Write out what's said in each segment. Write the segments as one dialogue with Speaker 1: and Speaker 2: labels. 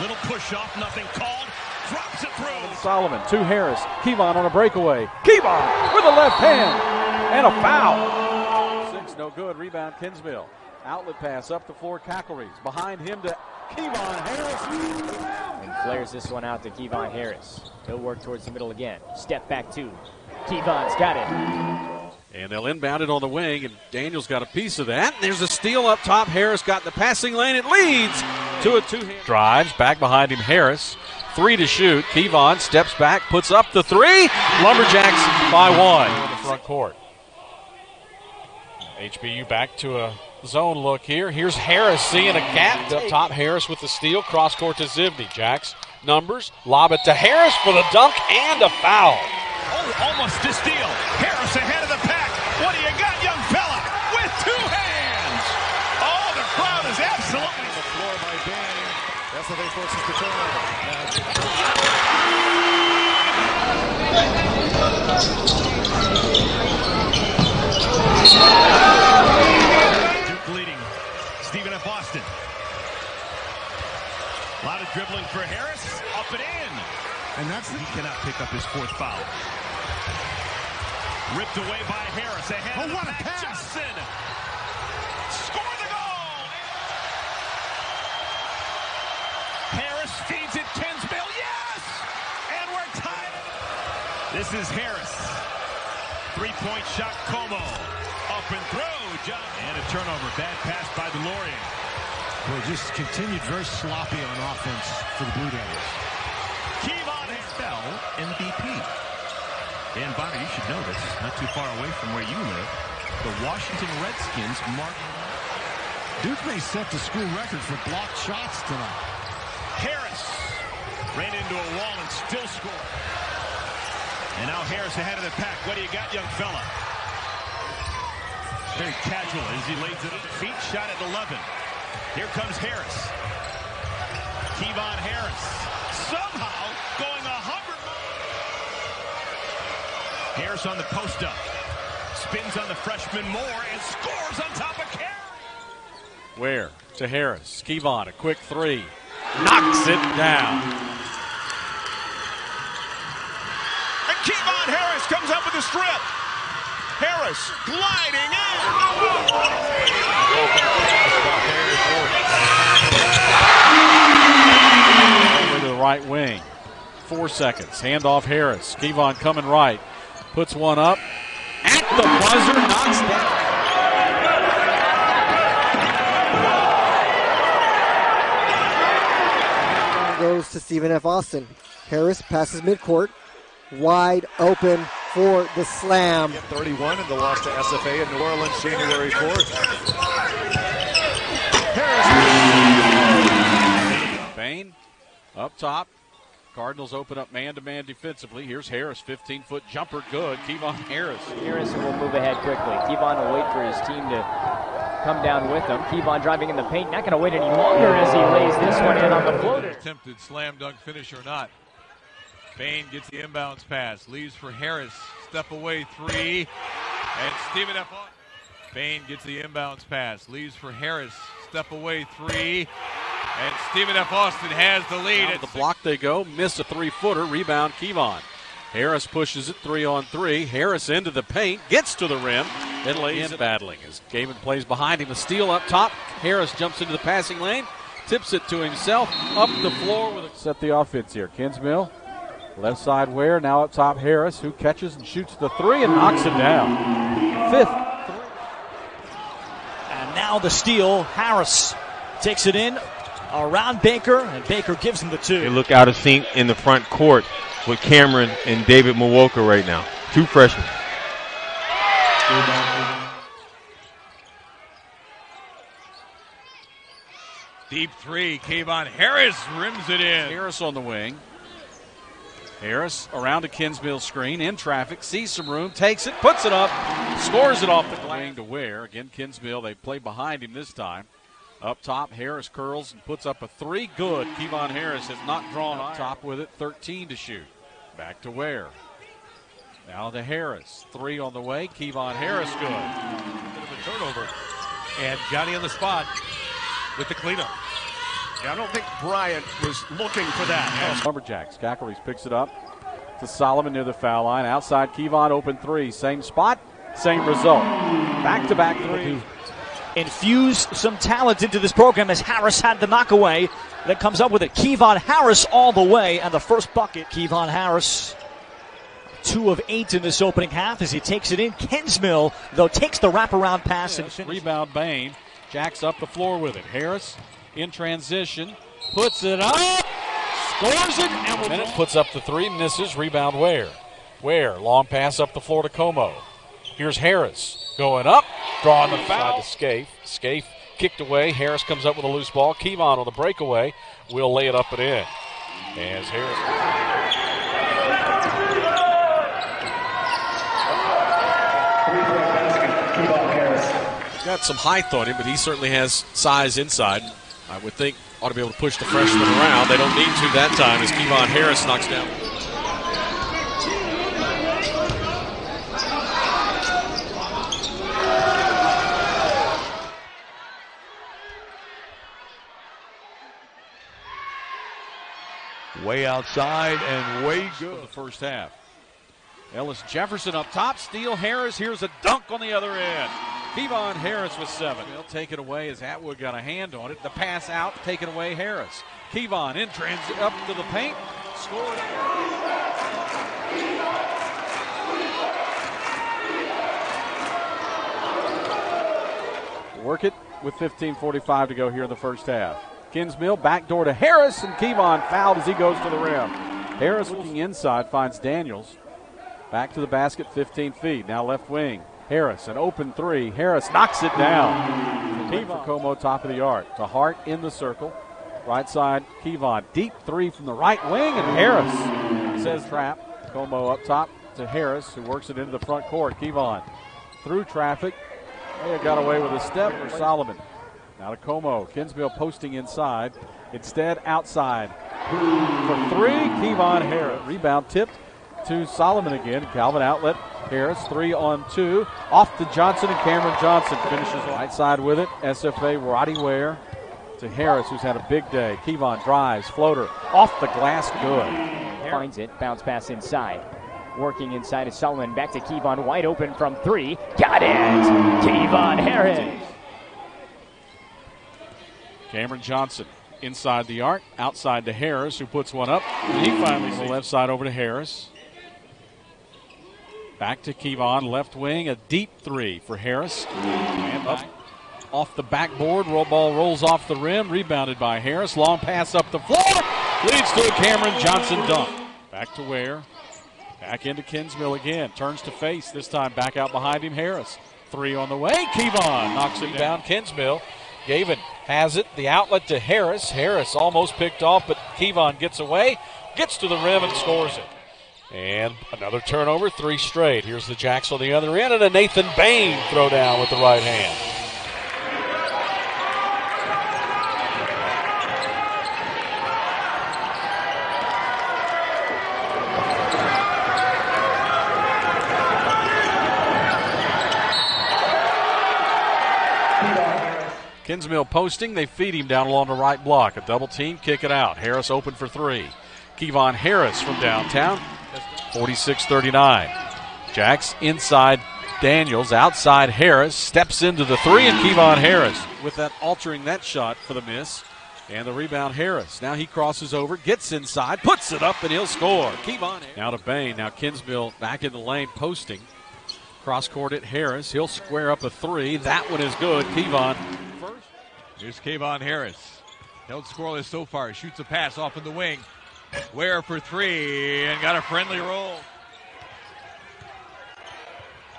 Speaker 1: Little push off, nothing called. Drops it through.
Speaker 2: Solomon to Harris. Kevon on a breakaway. Kevon with a left hand and a foul. Six, no good. Rebound, Kensmil. Outlet pass up the floor, Kachelries. Behind him to Kevon Harris.
Speaker 3: And flares this one out to Kevon Harris. He'll work towards the middle again. Step back two. Kevon's got it.
Speaker 4: And they'll inbound it on the wing, and Daniels got a piece of that. And there's a steal up top. Harris got the passing lane. It leads to a two-hand. Drives back behind him. Harris three to shoot. Kevon steps back, puts up the three. Lumberjacks by one.
Speaker 5: In the front court. HBU back to a zone look here. Here's Harris seeing a gap up top. Harris with the steal. Cross court to Zivney. Jacks numbers. Lob it to Harris for the dunk and a foul.
Speaker 1: Oh, almost to steal. Harris ahead of the pack. What do you got, young fella? With two hands. Oh, the crowd is absolutely.
Speaker 6: The floor by Bain. That's how they forces the turnover.
Speaker 1: Duke leading. Stephen F. Austin. A lot of dribbling for Harris. Up and in.
Speaker 6: And that's
Speaker 1: He cannot pick up his fourth foul. Ripped away by Harris. Ahead
Speaker 6: Oh,
Speaker 1: of
Speaker 6: what a pass.
Speaker 1: Johnson. Score the goal. Harris feeds it. Kensmil. Yes. And we're tied. This is Harris. Three-point shot. Como. Up and through. John. And a turnover. Bad pass by DeLorean.
Speaker 6: Boy, just continued very sloppy on offense for the Blue Devils.
Speaker 1: Kevon Bell MVP. Dan Bonner, you should know this. Not too far away from where you live. The Washington Redskins mark
Speaker 6: Duke may set the school record for blocked shots tonight.
Speaker 1: Harris. Ran into a wall and still scored. And now Harris ahead of the pack. What do you got, young fella? Very casual as he lays it up. Feet shot at 11. Here comes Harris. Kevon Harris. Somehow going 100 Harris on the post up. Spins on the freshman Moore and scores on top of Carey.
Speaker 4: Where to Harris. Kevon, a quick three. Knocks it down.
Speaker 1: And Kevon Harris comes up with a strip. Harris gliding in.
Speaker 4: Over to the right wing. Four seconds. Handoff Harris. Kevon coming right. Puts one up. At the buzzer, knocks down.
Speaker 7: goes to Stephen F. Austin. Harris passes midcourt, wide open for the slam.
Speaker 6: 31 in the loss to SFA in New Orleans January 4th.
Speaker 4: Bain up top. Cardinals open up man to man defensively. Here's Harris, 15 foot jumper, good. Kevon Harris.
Speaker 3: Harris will move ahead quickly. Kevon will wait for his team to come down with him. Kevon driving in the paint, not going to wait any longer as he lays this one in on the floater.
Speaker 8: Attempted slam dunk finish or not. Bain gets the inbounds pass, leaves for Harris. Step away three. And Stephen F. Austin. Bain gets the inbounds pass, leaves for Harris. Step away three. And Stephen F. Austin has the lead.
Speaker 4: Down to the block they go. Miss a three footer. Rebound Kevon. Harris pushes it three on three. Harris into the paint, gets to the rim, and lays it battling as Gavin plays behind him. A steal up top. Harris jumps into the passing lane, tips it to himself, up the floor with a
Speaker 2: Set the offense here. Kensmil, left side Ware, now up top Harris, who catches and shoots the three and knocks it down. Fifth.
Speaker 9: And now the steal. Harris takes it in around Baker, and Baker gives him the two.
Speaker 10: They
Speaker 9: two.
Speaker 10: look out of sync in the front court with Cameron and David Milwaukee right now. Two freshmen.
Speaker 8: Deep three. Kevon Harris rims it in.
Speaker 4: Harris on the wing. Harris around a Kensmil screen in traffic, sees some room, takes it, puts it up, scores it off the glass to Ware. Again, Kensmil, they play behind him this time. Up top, Harris curls and puts up a three. Good. Kevon Harris has not drawn up top with it, 13 to shoot. Back to Ware. Now to Harris. Three on the way. Kevon Harris good.
Speaker 8: Bit of a turnover. And Johnny on the spot with the cleanup.
Speaker 1: Yeah, I don't think Bryant was looking for that.
Speaker 2: Lumberjacks. Kachelries picks it up to Solomon near the foul line. Outside, Kevon open three. Same spot, same result. Back to back three.
Speaker 9: Infuse some talent into this program as Harris had the knockaway that comes up with it. Kevon Harris all the way, and the first bucket. Kevon Harris, two of eight in this opening half as he takes it in. Kensmil, though, takes the wraparound pass and finishes.
Speaker 4: Rebound Bain. Jacks up the floor with it. Harris in transition. Puts it up. Scores it. And we'll
Speaker 5: Bennett puts up the three, misses. Rebound Ware. Ware, long pass up the floor to Como. Here's Harris going up, drawing the foul. Side to Scaife. Scaife kicked away. Harris comes up with a loose ball. Kevon on the breakaway will lay it up and in. As Harris.
Speaker 11: Got some height on him, but he certainly has size inside. I would think ought to be able to push the freshman around. They don't need to that time as Kevon Harris knocks down.
Speaker 8: Way outside and way good.
Speaker 4: the first half. Ellis Jefferson up top, steal Harris. Here's a dunk on the other end. Kevon Harris with seven. They'll take it away as Atwood got a hand on it. The pass out, taken away Harris. Kevon in transit up to the paint, scored.
Speaker 2: Work it with 15.45 to go here in the first half. Kensmil backdoor to Harris, and Kevon fouled as he goes to the rim. Harris looking inside finds Daniels. Back to the basket, 15 feet. Now left wing. Harris, an open three. Harris knocks it down. Kevon Como, top of the arc. To Hart in the circle. Right side, Kevon. Deep three from the right wing, and Harris says trap. Como up top to Harris, who works it into the front court. Kevon through traffic. May have got away with a step for Solomon. Now to Como. Kensmil posting inside. Instead, outside. For three, Kevon Harris. Rebound tipped to Solomon again. Calvin outlet. Harris, three on two. Off to Johnson, and Cameron Johnson finishes right side with it. SFA Roti Ware to Harris, who's had a big day. Kevon drives, floater, off the glass, good.
Speaker 3: Finds it, bounce pass inside. Working inside is Solomon. Back to Kevon, wide open from three. Got it! Kevon Harris.
Speaker 4: Cameron Johnson inside the arc, outside to Harris, who puts one up. He finally the left side over to Harris. Back to Kevon, left wing, a deep three for Harris. Up off the backboard, roll ball rolls off the rim, rebounded by Harris. Long pass up the floor, leads to a Cameron Johnson dunk. Back to Ware, back into Kensmil again, turns to face. This time back out behind him, Harris. Three on the way. Kevon knocks it down.
Speaker 5: Down Kensmil. Gavin has it. The outlet to Harris. Harris almost picked off, but Kevon gets away, gets to the rim, and scores it. And another turnover, three straight. Here's the Jacks on the other end, and a Nathan Bain throw down with the right hand.
Speaker 4: Kensmil posting. They feed him down along the right block. A double team, kick it out. Harris open for three. Kevon Harris from downtown, 46 39. Jacks inside Daniels, outside Harris, steps into the three, and Kevon Harris with that altering that shot for the miss. And the rebound, Harris. Now he crosses over, gets inside, puts it up, and he'll score. Kevon Harris. Now to Bain. Now Kensmil back in the lane, posting. Cross court at Harris. He'll square up a three. That one is good. Kevon first.
Speaker 8: Here's Kevon Harris. Held scoreless so far. Shoots a pass off in the wing. Ware for three and got a friendly roll.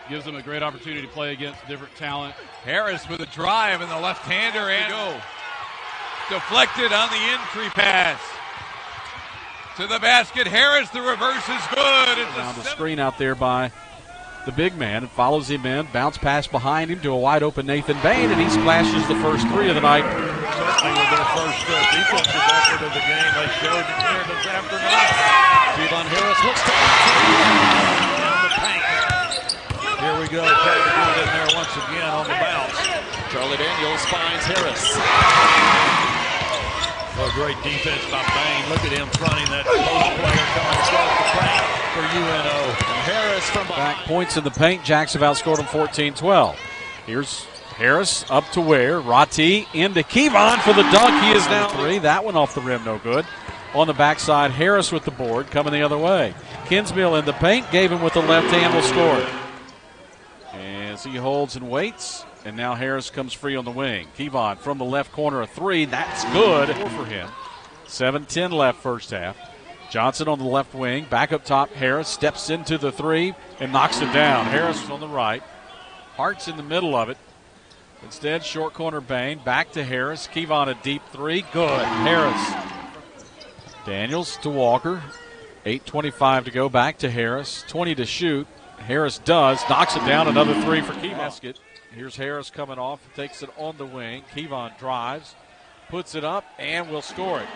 Speaker 12: Gives them a great opportunity to play against different talent.
Speaker 8: Harris with a drive and the left-hander and go. Deflected on the entry pass. To the basket. Harris, the reverse is good. It's
Speaker 4: Around
Speaker 8: a
Speaker 4: the
Speaker 8: seven-
Speaker 4: screen out there by the big man. It follows him in. Bounce pass behind him to a wide open Nathan Bain, and he splashes the first three of the night.
Speaker 13: Certainly with their first uh, defensive effort of the game, they showed it here this afternoon.
Speaker 9: Kevon Harris looks to
Speaker 13: In the paint. Here we go. Trying to do it in there once again on the bounce.
Speaker 14: Charlie Daniels finds Harris.
Speaker 13: Oh, great defense by Bain. Look at him fronting that post player coming across the paint for UNO. And Harris from
Speaker 4: Back points in the paint. Jacks have outscored them 14 12. Here's Harris up to where? Roti into Kevon for the dunk. He is now three. That one off the rim, no good. On the backside, Harris with the board coming the other way. Kensmil in the paint, gave him with the left hand, will score. As he holds and waits, and now Harris comes free on the wing. Kevon from the left corner, a three. That's good for him. 7 10 left first half. Johnson on the left wing, back up top. Harris steps into the three and knocks it down. Harris on the right. Hart's in the middle of it. Instead, short corner Bain. Back to Harris. Kevon a deep three. Good. Harris. Daniels to Walker. 8.25 to go. Back to Harris. 20 to shoot. Harris does. Knocks it down. Another three for Kevon. Basket. Here's Harris coming off. Takes it on the wing. Kevon drives. Puts it up and will score it.